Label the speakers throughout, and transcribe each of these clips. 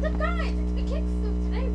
Speaker 1: What's up, guys? It's the Kick Soup. Today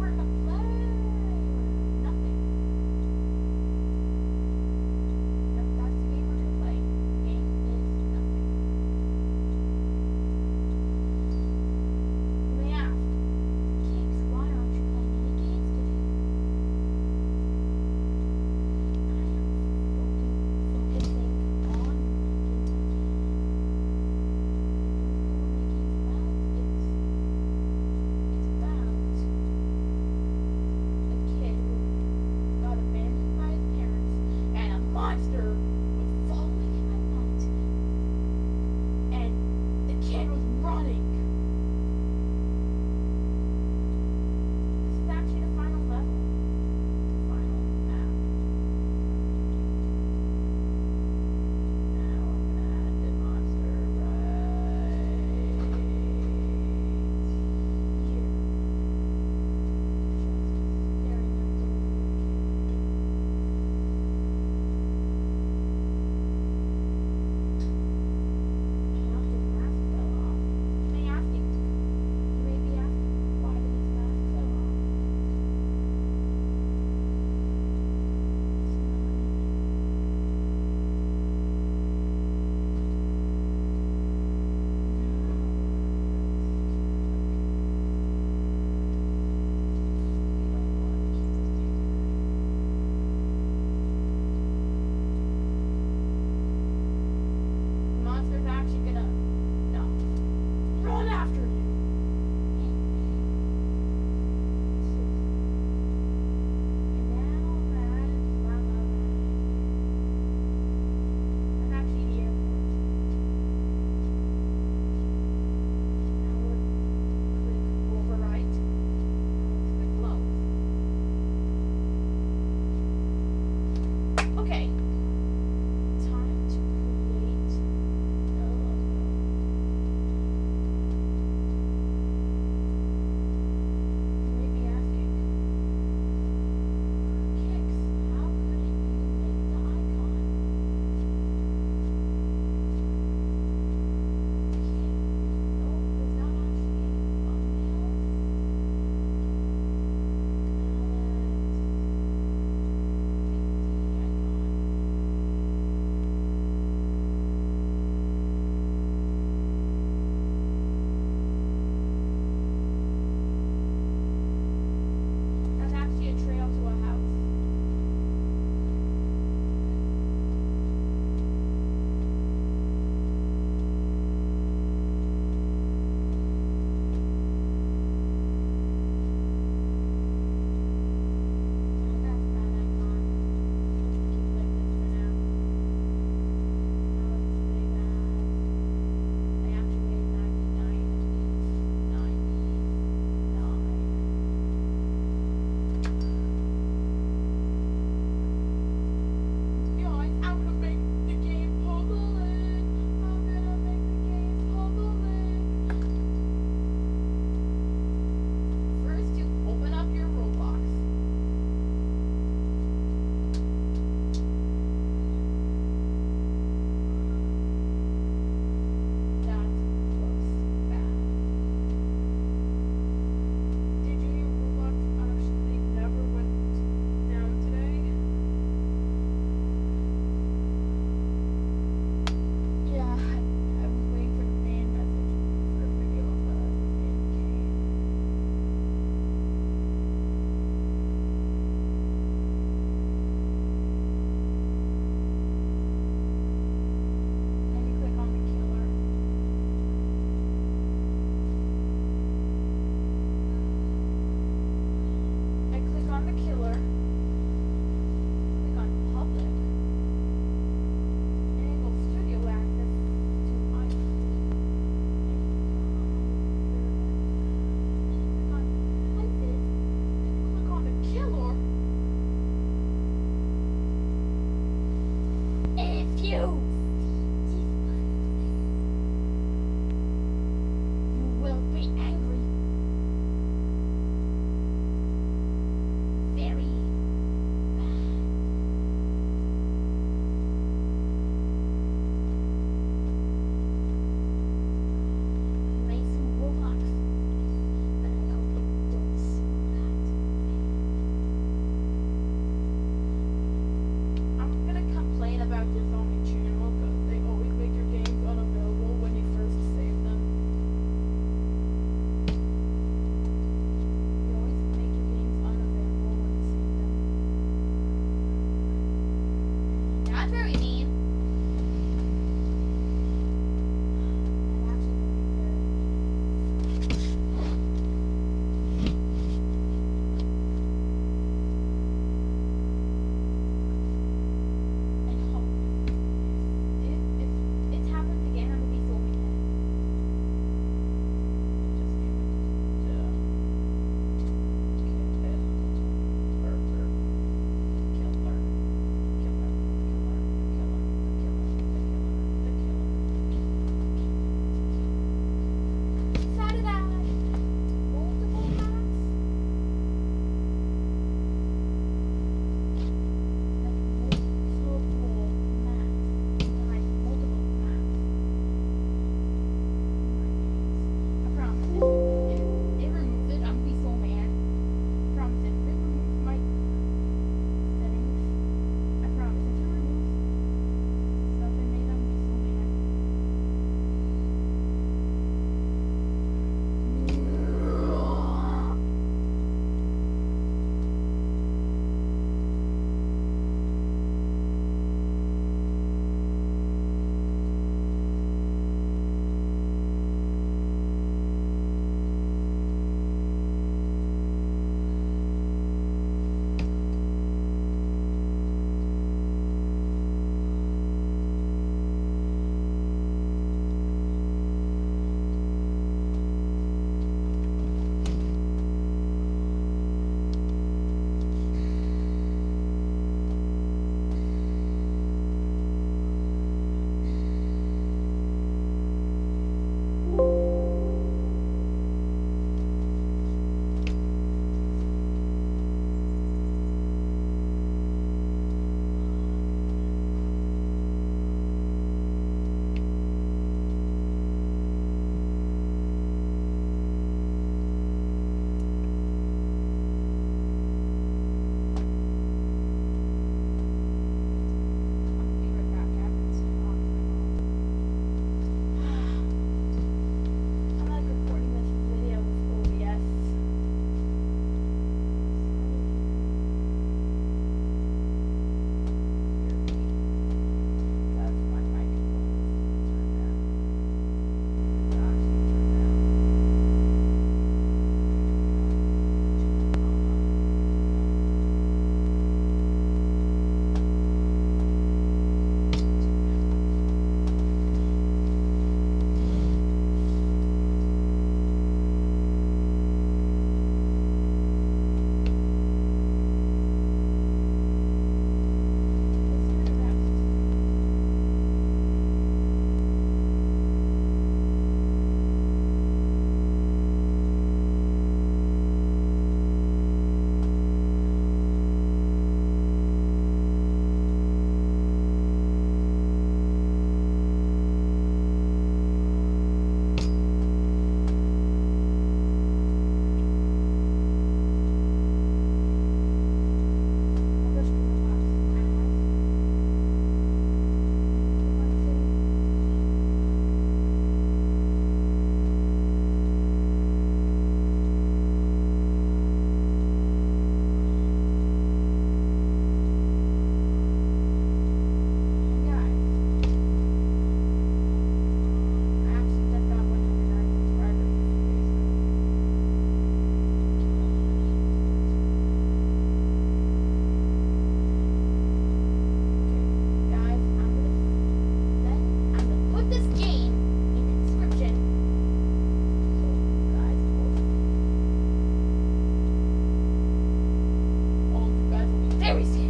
Speaker 1: always